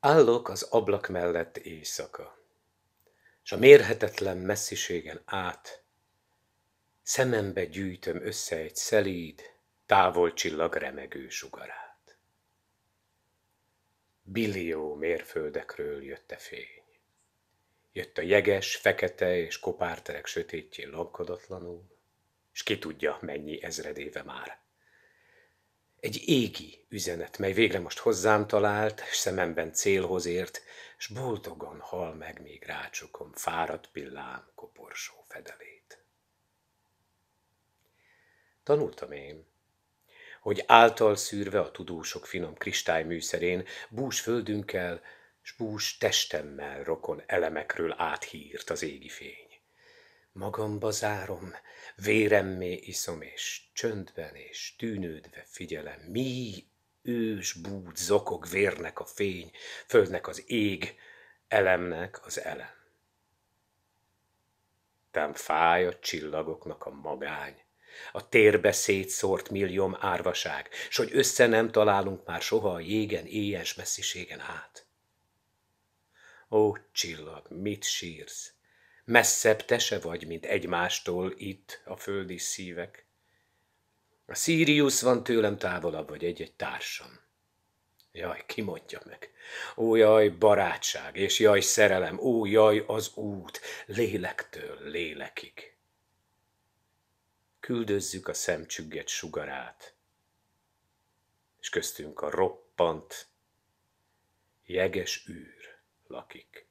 Állok az ablak mellett éjszaka, s a mérhetetlen messziségen át szemembe gyűjtöm össze egy szelíd, távol csillag remegő sugarát. Billió mérföldekről jött a fény. Jött a jeges, fekete és kopárterek sötétjén lankadatlanul, és ki tudja, mennyi ezredéve már. Egy égi üzenet, mely végre most hozzám talált, s szememben célhoz ért, s boldogan hal meg, még rácsokom fáradt pillám koporsó fedelét. Tanultam én, hogy által szűrve a tudósok finom kristályműszerén, bús földünkkel, s bús testemmel rokon elemekről áthírt az égi fény. Magamba zárom, véremmé iszom, és csöndben és tűnődve figyelem, mi ős búd zokog vérnek a fény, földnek az ég, elemnek az elem. Tám fáj a csillagoknak a magány, a térbe szétszórt millióm árvaság, s hogy össze nem találunk már soha a jégen, éjes messziségen át. Ó, csillag, mit sírsz? Messzebb te se vagy, mint egymástól itt a földi szívek. A Sirius van tőlem távolabb, vagy egy-egy társam. Jaj, ki mondja meg? Ó, jaj, barátság, és jaj, szerelem, ó, jaj, az út, lélektől lélekig. Küldözzük a szemcsügget sugarát, és köztünk a roppant, jeges űr lakik.